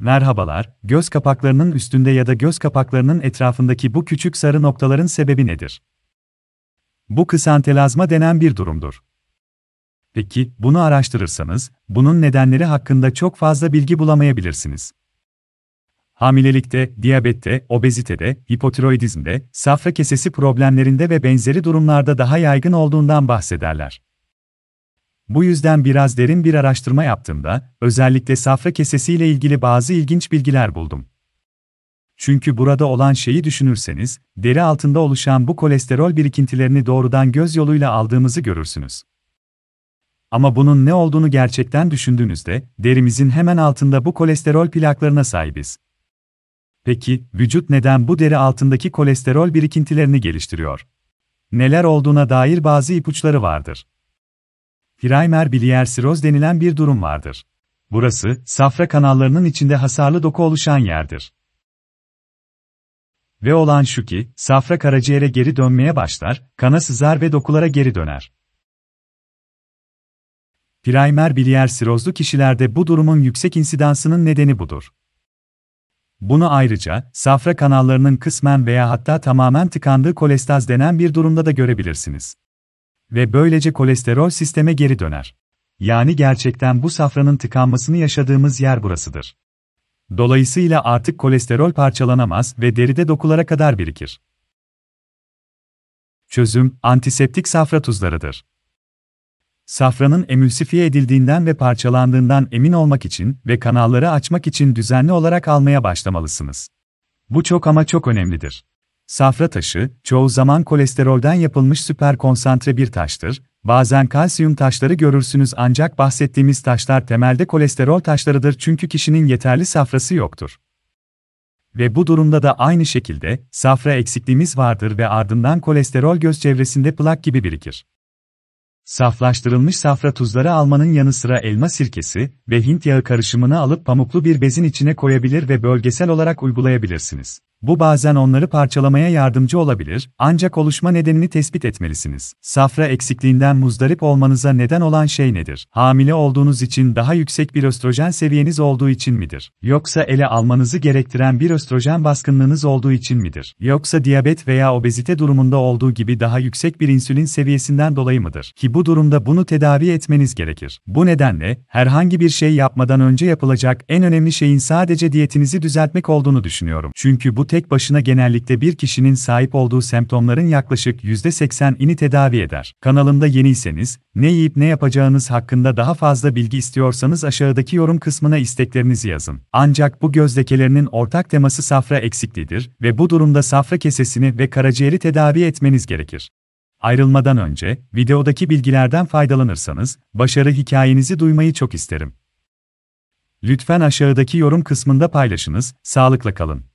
Merhabalar, göz kapaklarının üstünde ya da göz kapaklarının etrafındaki bu küçük sarı noktaların sebebi nedir? Bu kısantelazma denen bir durumdur. Peki, bunu araştırırsanız, bunun nedenleri hakkında çok fazla bilgi bulamayabilirsiniz. Hamilelikte, diyabette, obezitede, hipotiroidizmde, safra kesesi problemlerinde ve benzeri durumlarda daha yaygın olduğundan bahsederler. Bu yüzden biraz derin bir araştırma yaptığımda, özellikle safra kesesiyle ilgili bazı ilginç bilgiler buldum. Çünkü burada olan şeyi düşünürseniz, deri altında oluşan bu kolesterol birikintilerini doğrudan göz yoluyla aldığımızı görürsünüz. Ama bunun ne olduğunu gerçekten düşündüğünüzde, derimizin hemen altında bu kolesterol plaklarına sahibiz. Peki, vücut neden bu deri altındaki kolesterol birikintilerini geliştiriyor? Neler olduğuna dair bazı ipuçları vardır. Primer biliyer siroz denilen bir durum vardır. Burası, safra kanallarının içinde hasarlı doku oluşan yerdir. Ve olan şu ki, safra karaciğere geri dönmeye başlar, kana sızar ve dokulara geri döner. Primer biliyer sirozlu kişilerde bu durumun yüksek insidansının nedeni budur. Bunu ayrıca, safra kanallarının kısmen veya hatta tamamen tıkandığı kolestaz denen bir durumda da görebilirsiniz. Ve böylece kolesterol sisteme geri döner. Yani gerçekten bu safranın tıkanmasını yaşadığımız yer burasıdır. Dolayısıyla artık kolesterol parçalanamaz ve deride dokulara kadar birikir. Çözüm, antiseptik safra tuzlarıdır. Safranın emülsifiye edildiğinden ve parçalandığından emin olmak için ve kanalları açmak için düzenli olarak almaya başlamalısınız. Bu çok ama çok önemlidir. Safra taşı, çoğu zaman kolesterolden yapılmış süper konsantre bir taştır, bazen kalsiyum taşları görürsünüz ancak bahsettiğimiz taşlar temelde kolesterol taşlarıdır çünkü kişinin yeterli safrası yoktur. Ve bu durumda da aynı şekilde, safra eksikliğimiz vardır ve ardından kolesterol göz çevresinde plak gibi birikir. Saflaştırılmış safra tuzları almanın yanı sıra elma sirkesi ve Hint yağı karışımını alıp pamuklu bir bezin içine koyabilir ve bölgesel olarak uygulayabilirsiniz. Bu bazen onları parçalamaya yardımcı olabilir, ancak oluşma nedenini tespit etmelisiniz. Safra eksikliğinden muzdarip olmanıza neden olan şey nedir? Hamile olduğunuz için daha yüksek bir östrojen seviyeniz olduğu için midir? Yoksa ele almanızı gerektiren bir östrojen baskınlığınız olduğu için midir? Yoksa diyabet veya obezite durumunda olduğu gibi daha yüksek bir insülin seviyesinden dolayı mıdır? Ki bu durumda bunu tedavi etmeniz gerekir. Bu nedenle, herhangi bir şey yapmadan önce yapılacak en önemli şeyin sadece diyetinizi düzeltmek olduğunu düşünüyorum. Çünkü bu tek başına genellikle bir kişinin sahip olduğu semptomların yaklaşık %80'ini tedavi eder. Kanalımda yeniyseniz, ne yiyip ne yapacağınız hakkında daha fazla bilgi istiyorsanız aşağıdaki yorum kısmına isteklerinizi yazın. Ancak bu göz lekelerinin ortak teması safra eksikliğidir ve bu durumda safra kesesini ve karaciğeri tedavi etmeniz gerekir. Ayrılmadan önce, videodaki bilgilerden faydalanırsanız, başarı hikayenizi duymayı çok isterim. Lütfen aşağıdaki yorum kısmında paylaşınız, sağlıkla kalın.